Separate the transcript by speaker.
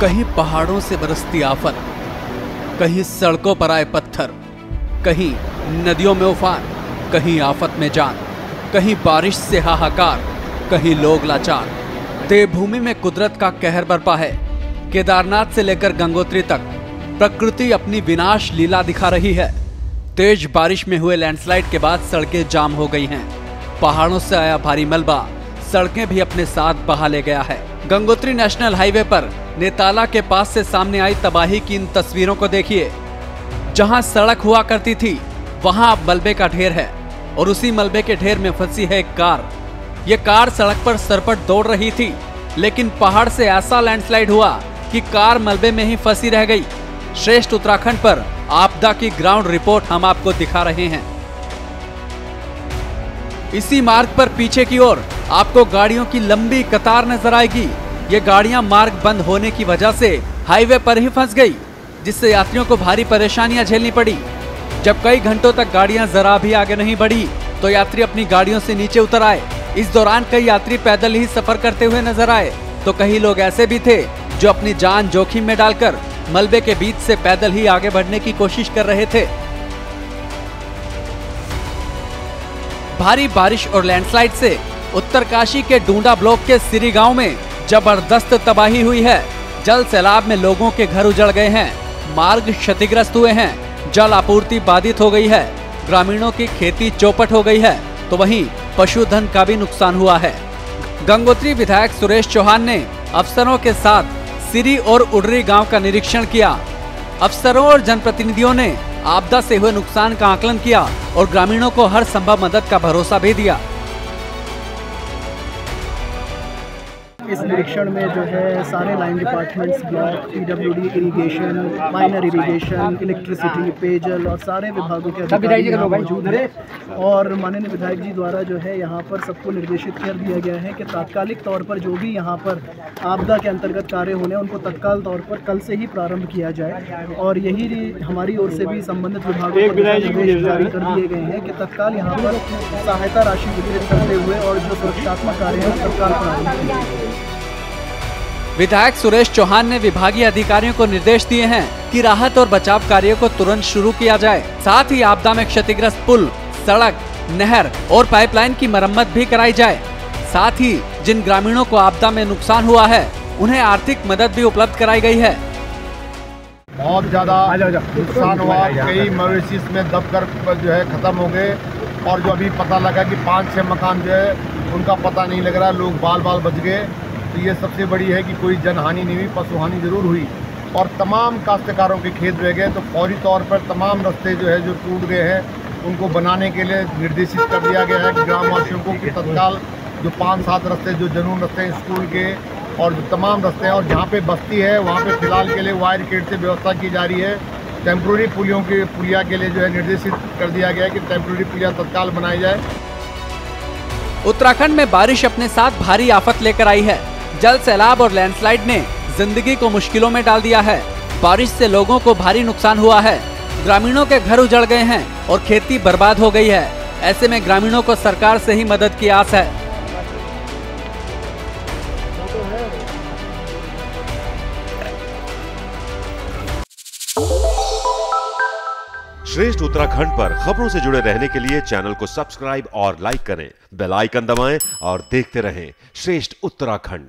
Speaker 1: कहीं पहाड़ों से बरसती आफत, कहीं सड़कों पर आए पत्थर, कहीं नदियों में उफान, कहीं आफत में जान, कहीं बारिश से हाहाकार, कहीं लोग लाचार। देवभूमि में कुदरत का कहर बरपा है। केदारनाथ से लेकर गंगोत्री तक प्रकृति अपनी विनाश लीला दिखा रही है। तेज बारिश में हुए लैंडस्लाइड के बाद सड़कें जाम हो गई हैं। पहाड़ों से आया भारी मलबा, सड़कें भी अपने साथ बहा ले गया है। गंगोत्री नेशनल हाईवे पर नेताला के पास से सामने आई तबाही की इन तस्वीरों को देखिए। जहाँ सड़क हुआ करती थी, वहाँ अब मलबे का ढेर है और उसी मलबे के ढेर में फंसी है एक कार। ये कार सड़क पर सरपट दौड़ रही थी, लेकिन पहाड़ से ऐसा लैंडस्लाइड हुआ कि कार मलबे में ही फंसी रह गई। श्रेष्ठ उत्तराखंड पर आपदा की ग्राउंड रिपोर्ट हम आपको दिखा रहे हैं। इसी मार्ग पर पीछे की ओर आपको गाड़ियों की लंबी कतार नज़र आएगी। ये गाड़ियाँ मार्ग बंद होने की वजह से हाईवे पर ही फंस गई, जिससे यात्रियों को भारी परेशानियाँ झेलनी पड़ी। जब कई घंटों तक गाड़ियाँ जरा भी आगे नहीं बढ़ी तो यात्री अपनी गाड़ियों से नीचे उतर आए। इस दौरान कई यात्री पैदल ही सफ़र करते हुए नज़र आए। तो कई लोग ऐसे भी थे, जो अपनी जान जोखिम में डालकर मलबे के बीच से पैदल ही आगे बढ़ने की कोशिश कर रहे थे। भारी बारिश और लैंडस्लाइड से उत्तरकाशी के डूडा ब्लॉक के सिरी गाँव में ज़बरदस्त तबाही हुई है। जल सैलाब में लोगों के घर उजड़ गए हैं। मार्ग क्षतिग्रस्त हुए हैं। जल आपूर्ति बाधित हो गई है। ग्रामीणों की खेती चौपट हो गई है। तो वहीं पशुधन का भी नुकसान हुआ है। गंगोत्री विधायक सुरेश चौहान ने अफसरों के साथ सिरी और उडरी गाँव का निरीक्षण किया। अफसरों और जनप्रतिनिधियों ने आपदा से हुए नुकसान का आकलन किया और ग्रामीणों को हर संभव मदद का भरोसा भी दिया।
Speaker 2: इस निरीक्षण में जो है सारे line departments block PWD irrigation minor irrigation electricity पेयजल और सारे विभागों के अधिकारी यहाँ मौजूद हैं। और माननीय विधायक जी द्वारा जो है यहाँ पर सबको निर्देशित कर दिया गया है कि तात्कालिक तौर पर जो भी यहाँ पर आपदा के अंतर्गत कार्य होने उनको तत्काल तौर पर कल से ही प्रारंभ किया जाए और यही हमारी ओर से भी संबंधित विभागों को निर्देश जारी कर दिए गए हैं कि तत्काल यहाँ पर सहायता राशि वितरित करते हुए और जो सुरक्षात्मक कार्य है तत्काल प्रारंभ जाए
Speaker 1: विधायक सुरेश चौहान ने विभागीय अधिकारियों को निर्देश दिए हैं कि राहत और बचाव कार्यों को तुरंत शुरू किया जाए। साथ ही आपदा में क्षतिग्रस्त पुल सड़क नहर और पाइपलाइन की मरम्मत भी कराई जाए। साथ ही जिन ग्रामीणों को आपदा में नुकसान हुआ है उन्हें आर्थिक मदद भी उपलब्ध कराई गई है।
Speaker 3: बहुत ज़्यादा नुकसान हुआ। कई मवेशी में दब कर जो है ख़त्म हो गए और जो अभी पता लगा कि पाँच छः मकान जो है उनका पता नहीं लग रहा। लोग बाल बाल बच गए। तो ये सबसे बड़ी है कि कोई जनहानि नहीं हुई पशु हानि ज़रूर हुई। और तमाम काश्तकारों के खेत रह गए तो फौरी तौर पर तमाम रास्ते जो है, जो टूट गए हैं, उनको बनाने के लिए निर्देशित कर दिया गया है कि ग्रामवासियों को कि तत्काल जो पाँच सात रास्ते, जो जनून रास्ते हैं स्कूल के और जो तमाम रास्ते हैं, और जहाँ पे बस्ती है, वहाँ पे फ़िलहाल के लिए वायर गेट से व्यवस्था की जा रही है। टेम्प्रोरी पुलियों के, पुलिया के लिए जो है, निर्देशित कर दिया गया है कि टेम्प्रोरी पुलिया तत्काल बनाई जाए।
Speaker 1: उत्तराखंड में बारिश अपने साथ भारी आफत लेकर आई है। जल सैलाब और लैंडस्लाइड ने ज़िंदगी को मुश्किलों में डाल दिया है। बारिश से लोगों को भारी नुकसान हुआ है। ग्रामीणों के घर उजड़ गए हैं और खेती बर्बाद हो गई है। ऐसे में ग्रामीणों को सरकार से ही मदद की आस है।
Speaker 4: श्रेष्ठ उत्तराखंड पर खबरों से जुड़े रहने के लिए चैनल को सब्सक्राइब और लाइक करें। बेल आइकन दबाएँ और देखते रहें श्रेष्ठ उत्तराखंड।